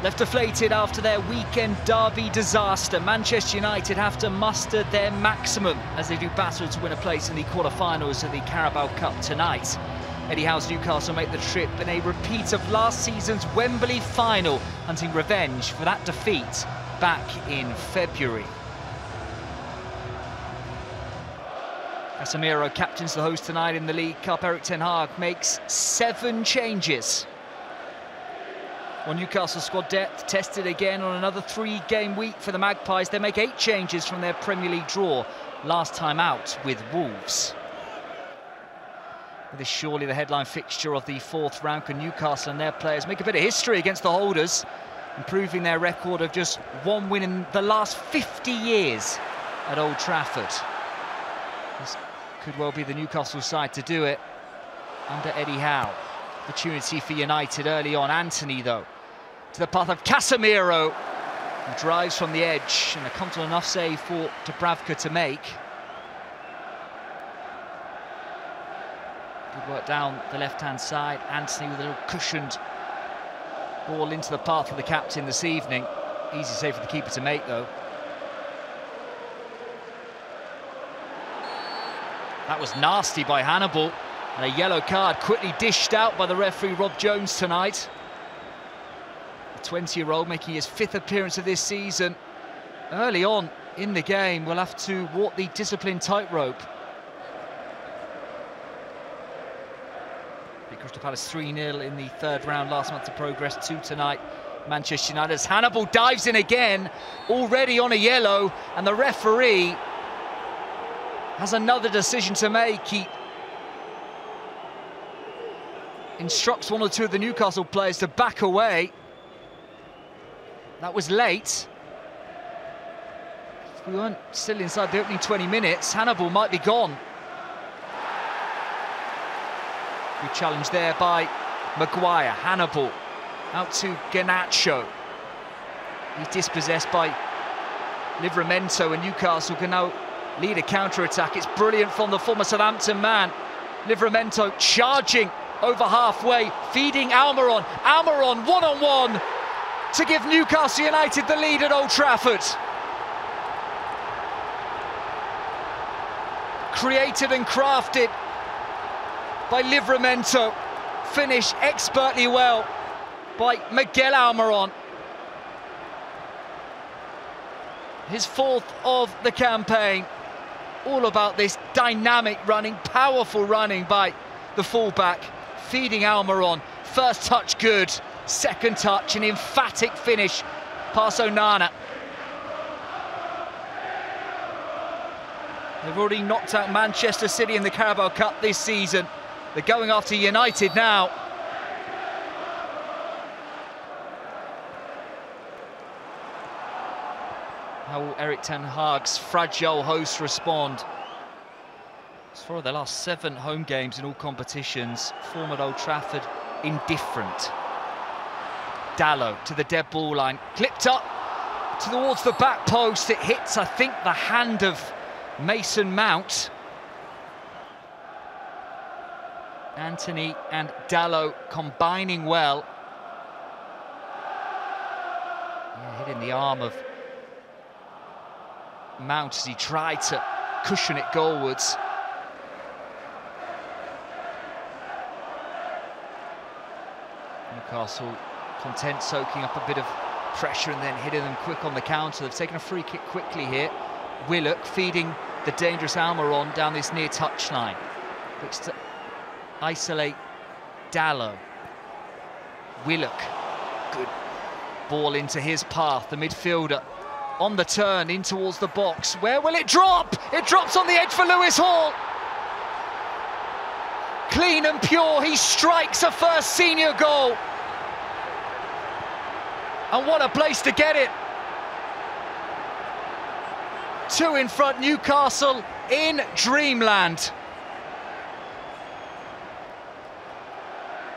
Left deflated after their weekend derby disaster, Manchester United have to muster their maximum as they do battle to win a place in the quarter-finals of the Carabao Cup tonight. Eddie Howe's Newcastle make the trip in a repeat of last season's Wembley final, hunting revenge for that defeat back in February. Casemiro captains the host tonight in the League Cup. Erik Ten Hag makes seven changes. Well, Newcastle squad depth tested again on another three-game week for the Magpies. They make eight changes from their Premier League draw last time out with Wolves. This is surely the headline fixture of the fourth round. Can Newcastle and their players make a bit of history against the holders, improving their record of just one win in the last 50 years at Old Trafford. This could well be the Newcastle side to do it under Eddie Howe. Opportunity for United early on. Antony, though, to the path of Casemiro. He drives from the edge, and a comfortable enough save for Dubravka to make. Good work down the left-hand side. Antony with a little cushioned ball into the path of the captain this evening. Easy save for the keeper to make, though. That was nasty by Hannibal. And a yellow card quickly dished out by the referee Rob Jones tonight. The 20-year-old making his fifth appearance of this season. Early on in the game, will have to walk the disciplined tightrope. Crystal Palace 3-0 in the third round last month to progress to tonight. Manchester United as Hannibal dives in again, already on a yellow, and the referee has another decision to make. He instructs one or two of the Newcastle players to back away. That was late. If we weren't still inside the opening 20 minutes, Hannibal might be gone. Good challenge there by Maguire. Hannibal out to Garnacho. He's dispossessed by Livramento and Newcastle can now lead a counter-attack. It's brilliant from the former Southampton man. Livramento charging over halfway, feeding Almiron. Almiron one-on-one -on -one to give Newcastle United the lead at Old Trafford. Created and crafted by Livramento. Finish expertly well by Miguel Almiron. His fourth of the campaign. All about this dynamic running, powerful running by the fullback, feeding Almiron. First touch good, second touch, an emphatic finish past Onana. They've already knocked out Manchester City in the Carabao Cup this season. They're going after United now. How will Erik Ten Hag's fragile host respond? As for their last seven home games in all competitions, form at Old Trafford indifferent. Dalot to the dead ball line, clipped up towards the back post. It hits, I think, the hand of Mason Mount. Antony and Dalot combining well. Yeah, hitting the arm of Mount as he tried to cushion it goalwards. Newcastle content soaking up a bit of pressure and then hitting them quick on the counter. They've taken a free kick quickly here. Willock feeding the dangerous Almiron down this near touchline. Looks to isolate Dalot. Willock, good ball into his path, the midfielder on the turn in towards the box. Where will it drop? It drops on the edge for Lewis Hall. Clean and pure, he strikes a first senior goal. And what a place to get it. Two in front, Newcastle in dreamland.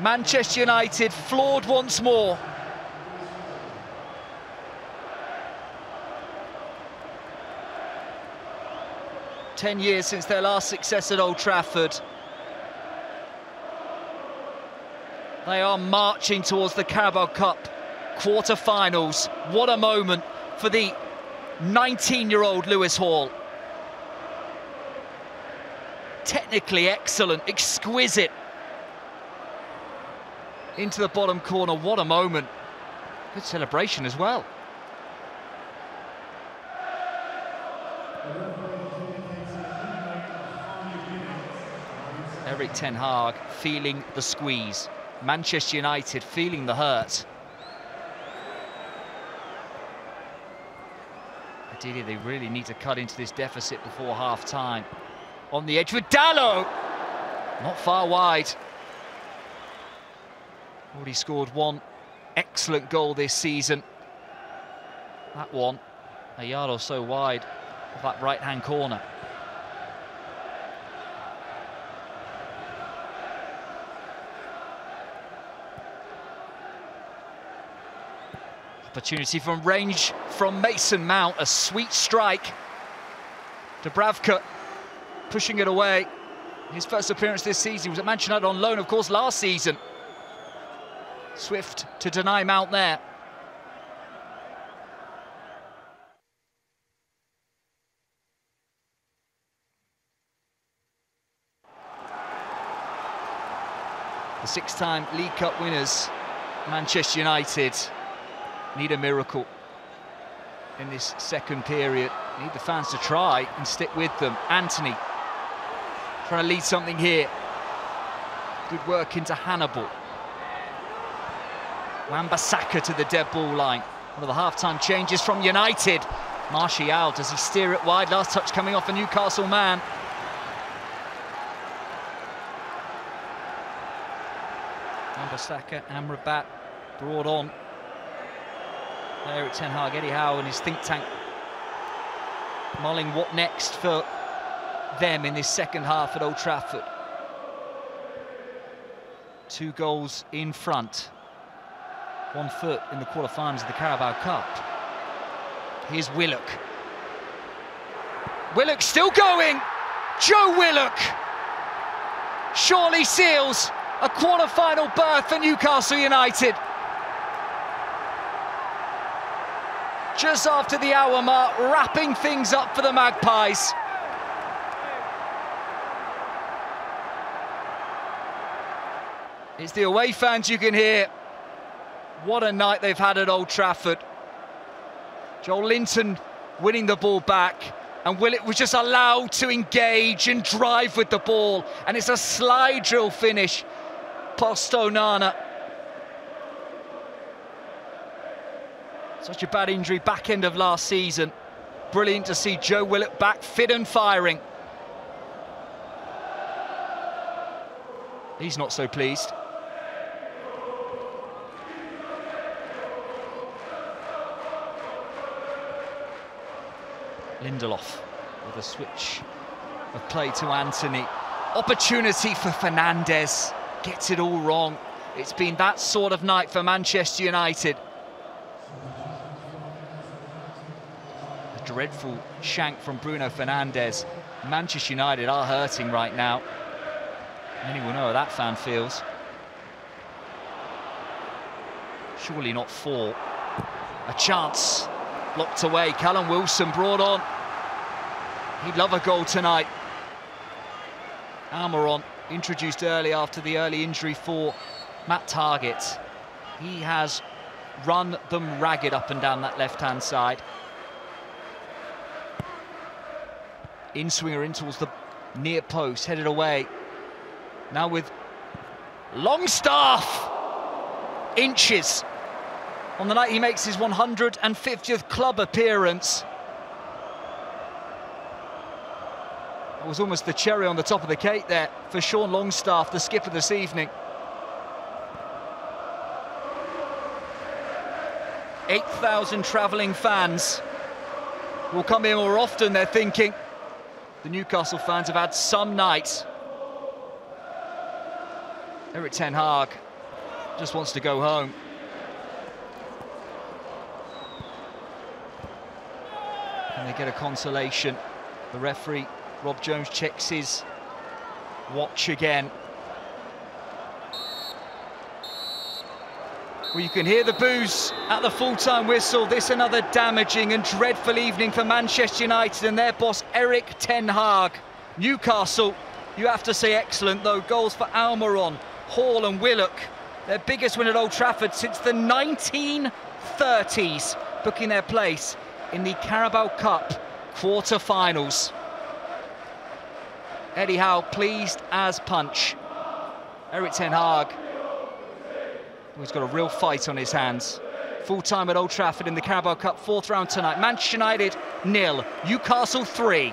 Manchester United flawed once more. Ten years since their last success at Old Trafford. They are marching towards the Carabao Cup quarter-finals. What a moment for the 19-year-old Lewis Hall. Technically excellent, exquisite. Into the bottom corner, what a moment. Good celebration as well. Erik Ten Hag feeling the squeeze. Manchester United feeling the hurt. Ideally, they really need to cut into this deficit before half-time. On the edge with Dalot! Not far wide. Already scored one excellent goal this season. That one, a yard or so wide of that right-hand corner. Opportunity from range from Mason Mount, a sweet strike. Dubravka pushing it away. His first appearance this season was at Manchester United on loan, of course, last season. Swift to deny Mount there. The six-time League Cup winners, Manchester United, need a miracle in this second period. Need the fans to try and stick with them. Antony trying to lead something here. Good work into Hannibal. Wan-Bissaka to the dead ball line. One of the half-time changes from United. Martial, does he steer it wide? Last touch coming off a Newcastle man. Wan-Bissaka, Amrabat brought on Erik Ten Hag, Eddie Howe and his think tank mulling what next for them in this second half at Old Trafford. Two goals in front. One foot in the quarterfinals of the Carabao Cup. Here's Willock. Willock still going! Joe Willock! Surely seals a quarter-final berth for Newcastle United. Just after the hour mark, wrapping things up for the Magpies. It's the away fans you can hear. What a night they've had at Old Trafford. Joelinton winning the ball back and Willock was just allowed to engage and drive with the ball and it's a slide drill finish past Such a bad injury back end of last season. Brilliant to see Joe Willock back fit and firing. He's not so pleased. Lindelof with a switch of play to Antony. Opportunity for Fernandes. Gets it all wrong. It's been that sort of night for Manchester United. Dreadful shank from Bruno Fernandes. Manchester United are hurting right now. Anyone know how that fan feels. Surely not four. A chance. Blocked away. Callum Wilson brought on. He'd love a goal tonight. Almiron introduced early after the early injury for Matt Targett. He has run them ragged up and down that left-hand side. In swinger in towards the near post, headed away. Now with Longstaff, inches. On the night he makes his 150th club appearance. It was almost the cherry on the top of the cake there for Sean Longstaff, the skipper this evening. 8,000 travelling fans will come here more often, they're thinking the Newcastle fans have had some night. Erik Ten Hag just wants to go home. And they get a consolation. The referee, Rob Jones, checks his watch again. Well, you can hear the boos at the full-time whistle. This another damaging and dreadful evening for Manchester United and their boss Erik Ten Hag. Newcastle, you have to say excellent though. Goals for Almiron, Hall and Willock. Their biggest win at Old Trafford since the 1930s, booking their place in the Carabao Cup quarter-finals. Eddie Howe pleased as punch. Erik Ten Hag He's got a real fight on his hands. Full time at Old Trafford in the Carabao Cup, fourth round tonight. Manchester United nil, Newcastle three.